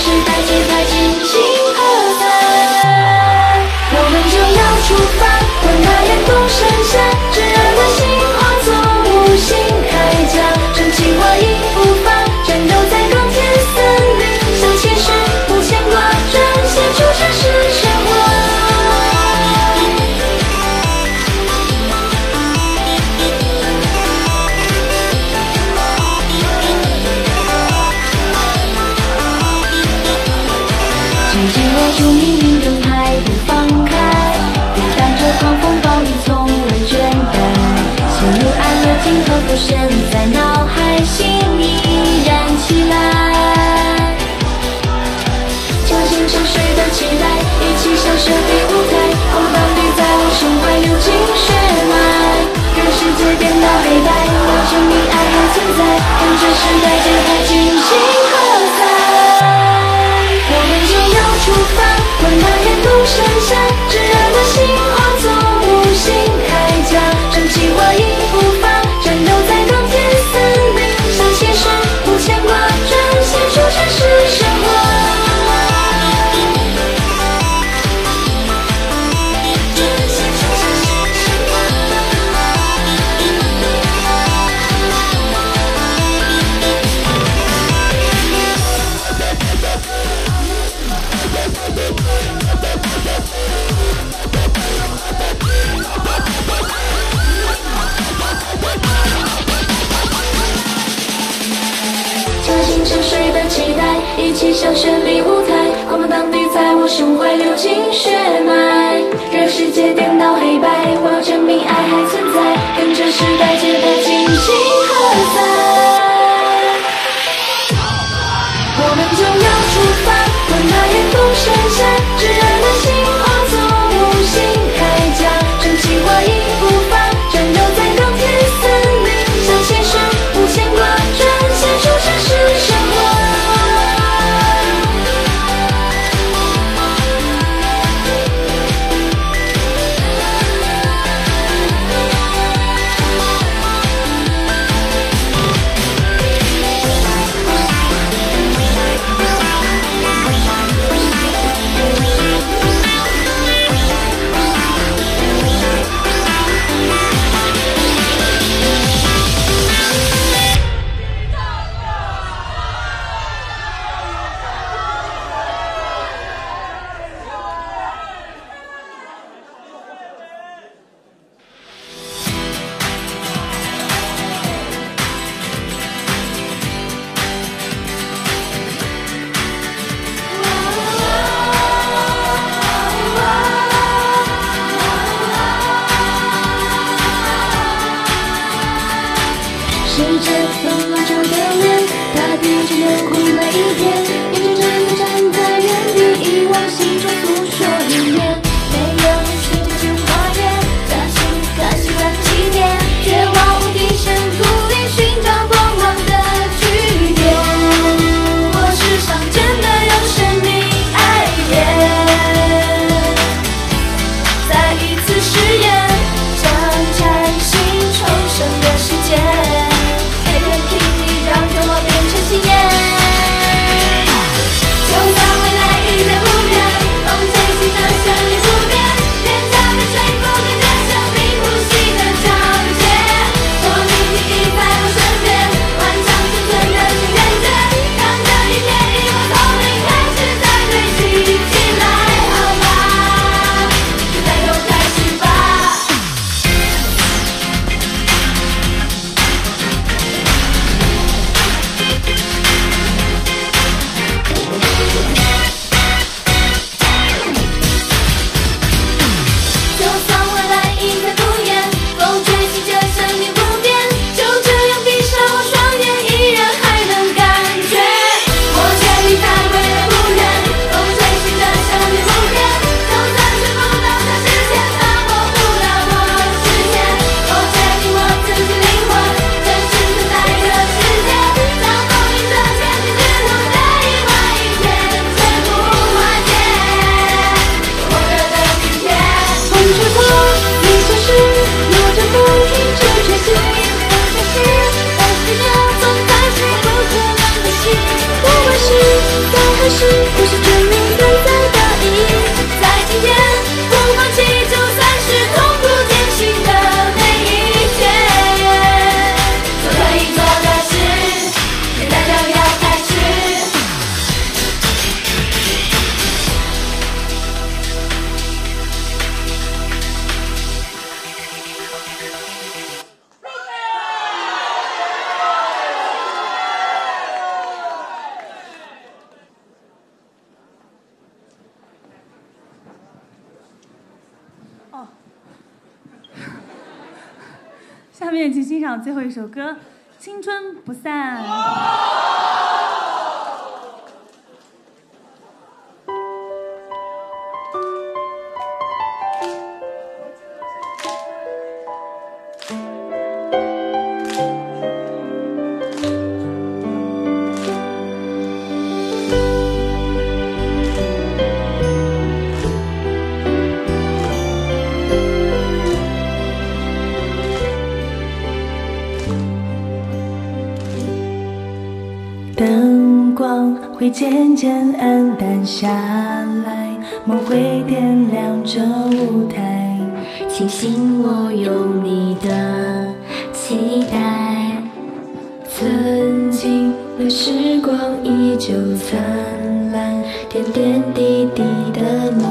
是太急，太清。神秘舞台，红到底在我胸怀流进血脉，让世界颠倒黑白，我证明爱还存在，看这时代节拍惊喜。是。欣赏最后一首歌《青春不散》。灯光会渐渐暗淡下来，梦会点亮这舞台。庆幸我有你的期待，曾经的时光依旧灿烂，点点滴滴的梦。